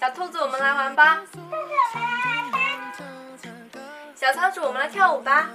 小兔子我们来玩吧。小仓鼠我们来跳舞吧。